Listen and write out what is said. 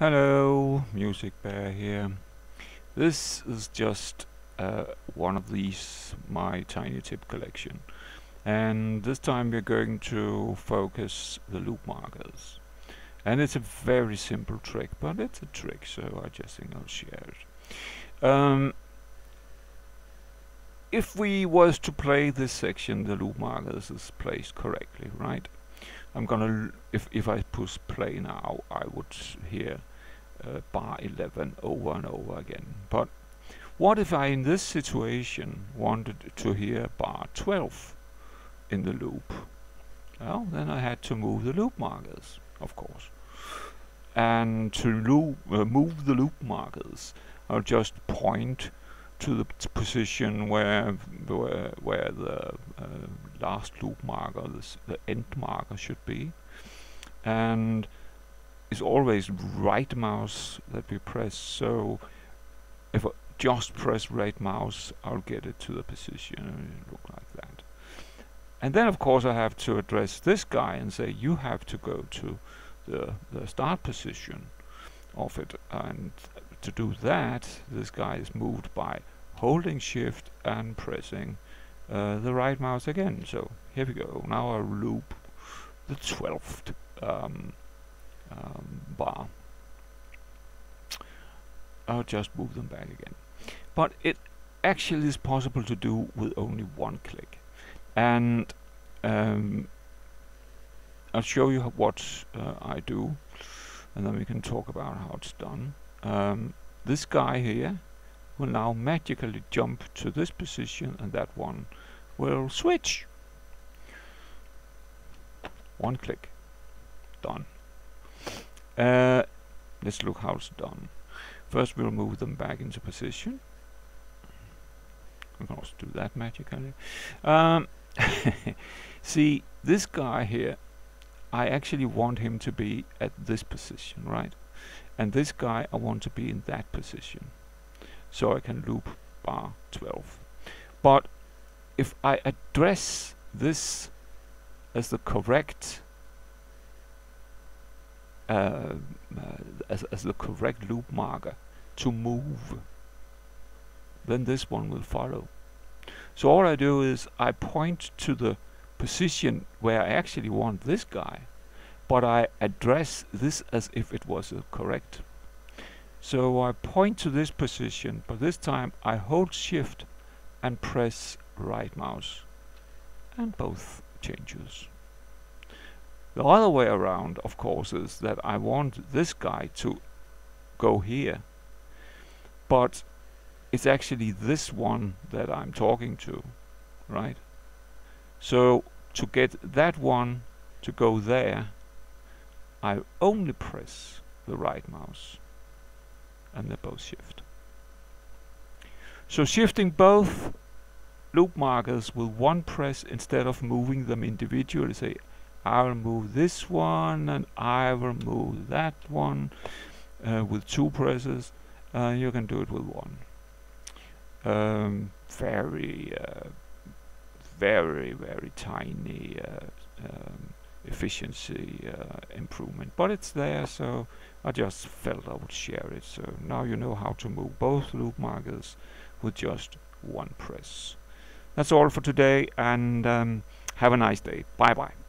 Hello, Music Bear here. This is just uh, one of these my tiny tip collection and this time we're going to focus the loop markers and it's a very simple trick but it's a trick so I just think I'll share it. Um, if we was to play this section the loop markers is placed correctly right I'm gonna if if I push play now I would hear uh, bar 11 over and over again. But what if I in this situation wanted to hear bar 12 in the loop? Well, then I had to move the loop markers, of course. And to loop, uh, move the loop markers, I'll just point to the position where where, where the uh, last loop marker, this, the end marker should be. And is always right mouse that we press. So if I just press right mouse I'll get it to the position look like that. And then of course I have to address this guy and say you have to go to the, the start position of it. And to do that this guy is moved by holding shift and pressing uh, the right mouse again. So here we go. Now I loop the 12th um, um, bar. I'll just move them back again. But it actually is possible to do with only one click. And um, I'll show you what uh, I do and then we can talk about how it's done. Um, this guy here will now magically jump to this position and that one will switch. One click. Done. Uh, let's look how it's done. First we'll move them back into position. We can also do that magically. Um, see, this guy here, I actually want him to be at this position, right? And this guy, I want to be in that position. So I can loop bar 12. But if I address this as the correct uh, as, as the correct loop marker to move then this one will follow. So all I do is I point to the position where I actually want this guy but I address this as if it was correct. So I point to this position but this time I hold shift and press right mouse and both changes the other way around, of course, is that I want this guy to go here. But it's actually this one that I'm talking to, right? So to get that one to go there, I only press the right mouse and they both shift. So shifting both loop markers with one press instead of moving them individually, say I will move this one and I will move that one uh, with two presses. Uh, you can do it with one. Um, very, uh, very, very tiny uh, um, efficiency uh, improvement, but it's there, so I just felt I would share it. So now you know how to move both loop markers with just one press. That's all for today, and um, have a nice day. Bye bye.